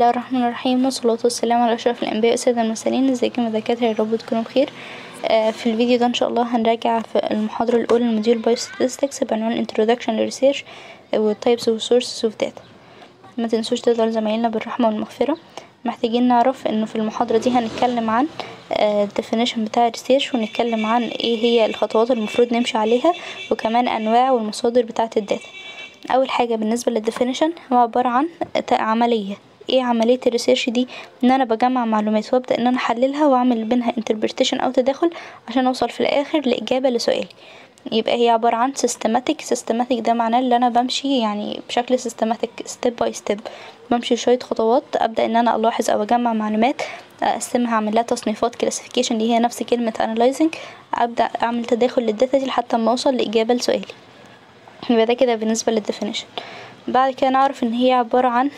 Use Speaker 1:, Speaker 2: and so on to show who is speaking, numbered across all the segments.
Speaker 1: الله الرحمن الرحيم والصلاة والسلام على أشرف الأنبياء والسادة المرسلين إزيكم؟ يا دكاترة يا رب تكونوا بخير. آه، في الفيديو ده إن شاء الله هنراجع في المحاضرة الأولى ل module Biostatistics بعنوان Introduction to Research و Types of Sources of Data. ما تنسوش تدعوا زمايلنا بالرحمة والمغفرة. محتاجين نعرف إنه في المحاضرة دي هنتكلم عن آه، definition بتاع research ونتكلم عن إيه هي الخطوات المفروض نمشي عليها وكمان أنواع والمصادر بتاعة ال data. أول حاجة بالنسبة لل definition هو عبارة عن عملية. إيه عملية ال research دي؟ ان أنا بجمع معلومات وابدأ ان أنا احللها واعمل بينها interpretation أو تداخل عشان اوصل في الآخر لإجابة لسؤالي. يبقى هي عبارة عن systematic systematic ده معناه ان أنا بمشي يعني بشكل systematic step by step. بمشي شوية خطوات أبدأ ان أنا ألاحظ أو أجمع معلومات أقسمها أعمل لها تصنيفات classification اللي هي نفس كلمة analyzing. أبدأ أعمل تداخل لل data دي لحتى ما أوصل لإجابة لسؤالي. يبقى ده كده بالنسبة للديفينيشن بعد كده نعرف إن هي عبارة عن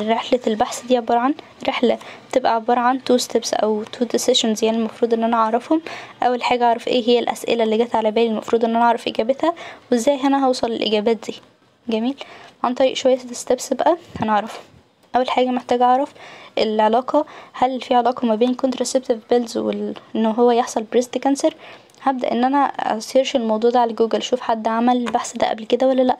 Speaker 1: رحلة البحث دي عبارة عن رحلة بتبقى عبارة عن two steps أو two decisions يعني المفروض إن أنا أعرفهم. أول حاجة أعرف إيه هي الأسئلة اللي جت على بالي المفروض إن أنا أعرف إجابتها وإزاي أنا هوصل للإجابات دي. جميل؟ عن طريق شوية steps بقى هنعرفهم أول حاجة محتاجة أعرف العلاقة هل في علاقة ما بين contraceptive pills وال إن هو يحصل breast cancer هبدأ إن أنا ا search الموضوع ده على جوجل أشوف حد عمل البحث ده قبل كده ولا لأ.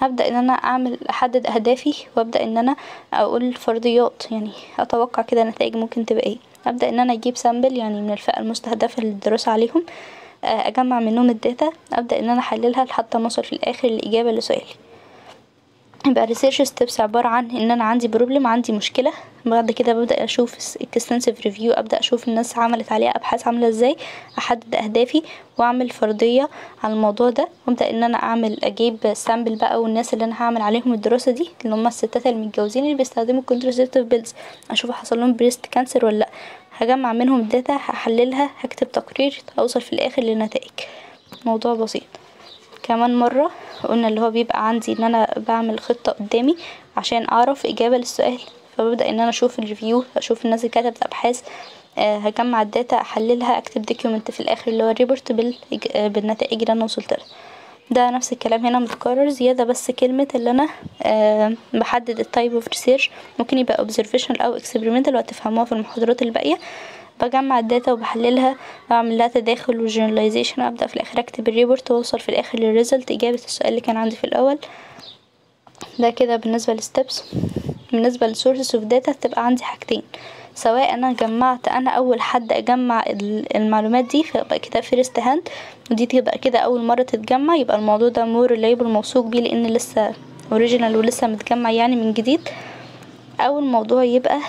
Speaker 1: هبدأ إن أنا أعمل أحدد أهدافي وأبدأ إن أنا أقول فرضيات يعني أتوقع كده نتائج ممكن تبقى إيه. ابدأ إن أنا أجيب sample يعني من الفئة المستهدفة للدراسة عليهم آه، أجمع منهم ال data أبدأ إن أنا أحللها لحتى ما أوصل في الآخر الإجابة لسؤالي. يبقى research steps عبارة عن إن أنا عندي problem عندي مشكلة. بعد كده ببدأ أشوف extensive review أبدأ أشوف الناس عملت عليها أبحاث عاملة إزاي. أحدد أهدافي وأعمل فرضية على الموضوع ده. وأبدأ إن أنا أعمل أجيب sample بقى والناس اللي أنا هعمل عليهم الدراسة دي اللي هم الستات المتجوزين اللي بيستخدموا contraceptive pills. أشوف حصل لهم breast cancer ولا لأ. هجمع منهم ال data هحللها هكتب تقرير اوصل في الآخر لنتائج. موضوع بسيط. كمان مرة قلنا اللي هو بيبقى عندي إن أنا بعمل خطة قدامي عشان أعرف إجابة للسؤال فببدأ إن أنا أشوف ال review أشوف الناس اللي كتبت ابحاث آه، هجمع ال data أحللها أكتب document في الآخر اللي هو ال report آه، بالنتائج اللي أنا وصلت لها. ده نفس الكلام هنا متكرر زيادة بس كلمة اللي أنا آه بحدد ال type of research ممكن يبقى observational أو experimental وهتفهموها في المحاضرات الباقية. بجمع ال data وبحللها بعمل لها تداخل و generalization ابدا في الآخر أكتب ال report وأوصل في الآخر لل result إجابة السؤال اللي كان عندي في الأول. ده كده بالنسبة لل steps بالنسبة لل sources of data تبقى عندي حاجتين. سواء أنا جمعت أنا أول حد أجمع ال- المعلومات دي فيبقى كده first hand ودي تبقى كده أول مرة تتجمع يبقى الموضوع ده more reliable موثوق بيه لأن لسه original ولسه متجمع يعني من جديد. أو الموضوع يبقى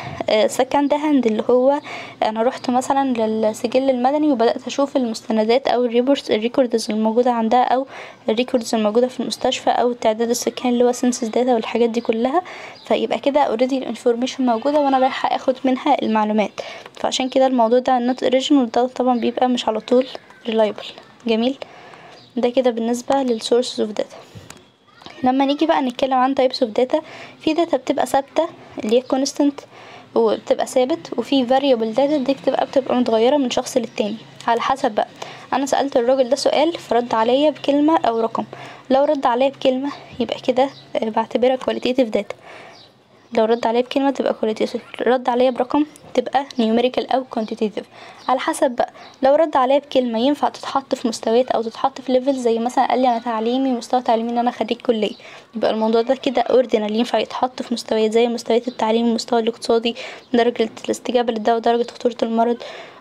Speaker 1: second hand اللي هو أنا رحت مثلا للسجل المدني وبدأت أشوف المستندات أو ال reports ال records الموجودة عندها أو ال records الموجودة في المستشفى أو التعداد السكاني اللي هو census data والحاجات دي كلها. فيبقى كده already ال information موجودة وأنا رايحة آخد منها المعلومات. فعشان كده الموضوع ده not original ده طبعا بيبقى مش على طول reliable جميل؟ ده كده بالنسبة لل sources of data لما نيجي بقى نتكلم عن types of data في data بتبقى ثابتة اللي هي constant وبتبقى ثابت وفي variable data دي بتبقى بتبقى متغيرة من شخص للتاني. على حسب بقى. أنا سألت الراجل ده سؤال فرد عليا بكلمة أو رقم. لو رد عليا بكلمة يبقى كده بعتبرها qualitative data. لو رد عليا بكلمة تبقى qualitative رد عليا برقم تبقى numerical أو quantitative. على حسب بقى لو رد عليا بكلمة ينفع تتحط في مستويات أو تتحط في ليفل زي مثلا قال لي أنا تعليمي مستوى تعليمي إن أنا خريج كلية. يبقى الموضوع ده كده ordinal. ينفع يتحط في مستويات زي مستويات التعليم المستوى الاقتصادي درجة الاستجابة للدواء درجة خطورة المرض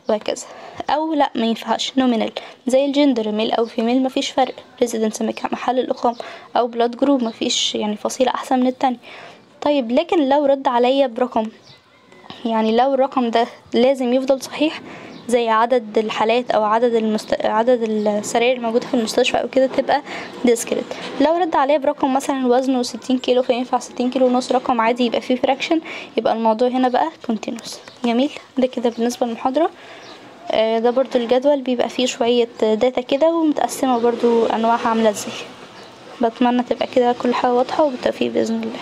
Speaker 1: وهكذا. أو لأ ما ينفعش. nominal. زي ال gender male أو female مفيش فرق. residence مكان محل الإقامة أو blood group مفيش يعني فصيلة أحسن من التانية. طيب لكن لو رد عليا برقم يعني لو الرقم ده لازم يفضل صحيح زي عدد الحالات أو عدد المست... عدد السراير الموجوده في المستشفى أو كده تبقى discrete لو رد عليا برقم مثلا وزنه 60 كيلو فينفع 60 كيلو ونص رقم عادي يبقى فيه fraction يبقى الموضوع هنا بقى كونتينوس جميل؟ ده كده بالنسبة للمحاضرة. آه، ده برضو الجدول بيبقى فيه شوية داتا كده ومتقسمة برضو أنواعها عاملة إزاي. بتمنى تبقى كده كل حاجة واضحة وبالتوفيق بإذن الله.